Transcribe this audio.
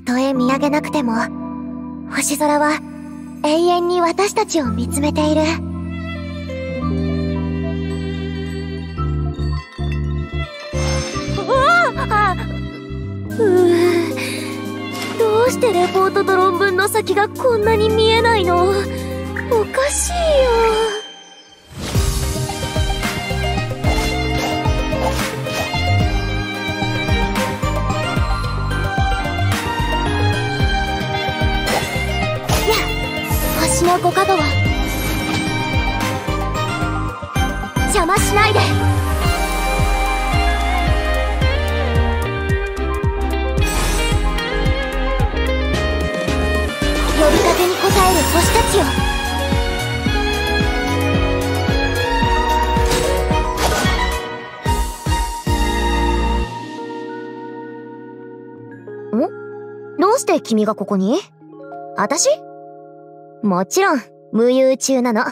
とえ見上げなくても、星空は永遠に私たちを見つめている。あうどうしてレポートと論文の先がこんなに見えないの？星の五角を邪魔しないで。呼びかけに応える星たちよ。どうして君がここに？私？もちろん、無遊中なの。